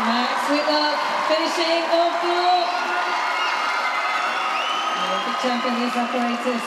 Max love, finishing on the Yeah, big these apparatus.